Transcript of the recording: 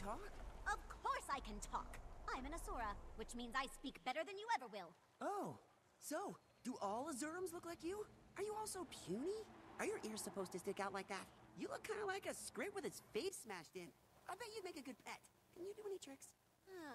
talk? Of course I can talk. I'm an Asura, which means I speak better than you ever will. Oh, so, do all Azurums look like you? Are you also puny? Are your ears supposed to stick out like that? You look kind of like a squid with its face smashed in. I bet you'd make a good pet. Can you do any tricks?